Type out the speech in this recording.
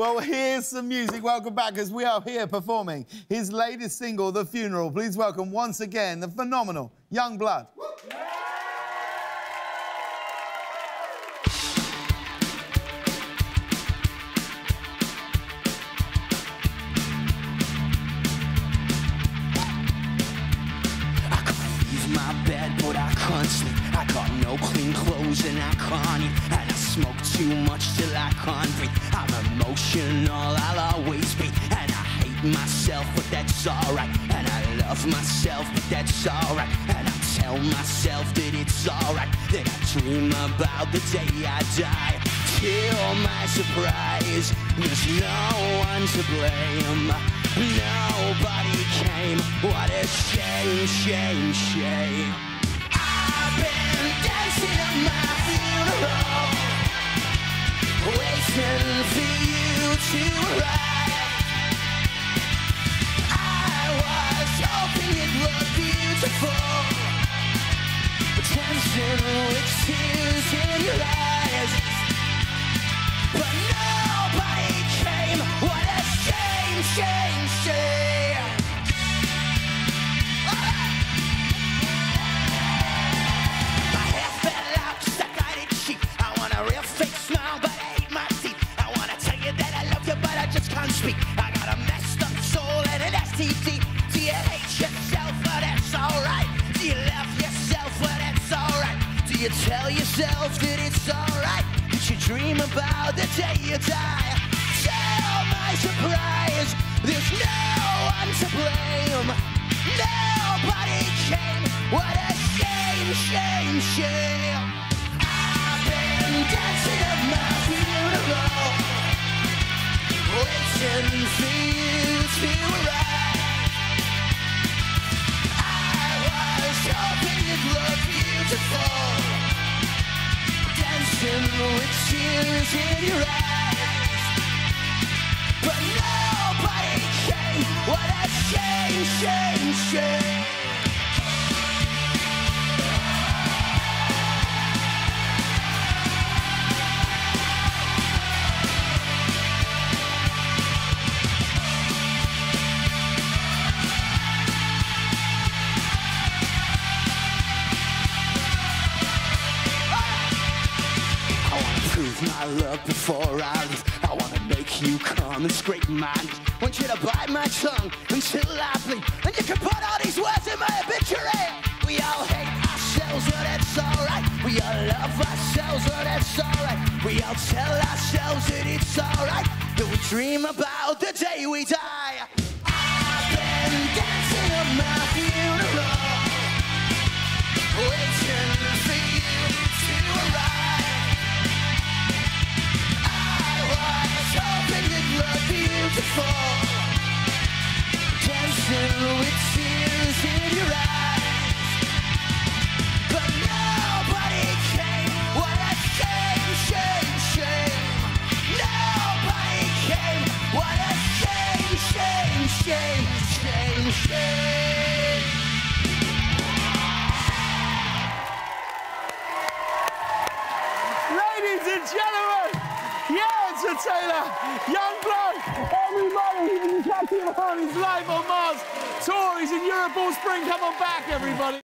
Well, here's some music. Welcome back as we are here performing his latest single, The Funeral. Please welcome once again the phenomenal Yungblud. my bed, but I can't sleep. I got no clean clothes and I can't eat. And I smoke too much till I can't breathe. Emotional, I'll always be. And I hate myself, but that's alright. And I love myself, but that's alright. And I tell myself that it's alright. That I dream about the day I die. Till my surprise, there's no one to blame. Nobody came. What a shame, shame, shame. I've been dancing at my beautiful, dancing with tears in your eyes, you tell yourself that it's alright? Did you dream about the day you die? Tell my surprise, there's no one to blame. Nobody came. What a shame, shame, shame. I've been dancing at my funeral waiting for But nobody came. What a shame, shame, shame. My love before I leave. I wanna make you come and scrape my. Want you to bite my tongue until I bleed. And you can put all these words in my obituary. We all hate ourselves, but that's alright. We all love ourselves, but that's alright. We all tell ourselves that it's alright. That we dream about the day we die. Ladies and gentlemen, yeah, Taylor, everybody, he's Life on Mars, tour, he's in Europe all spring, come on back, everybody.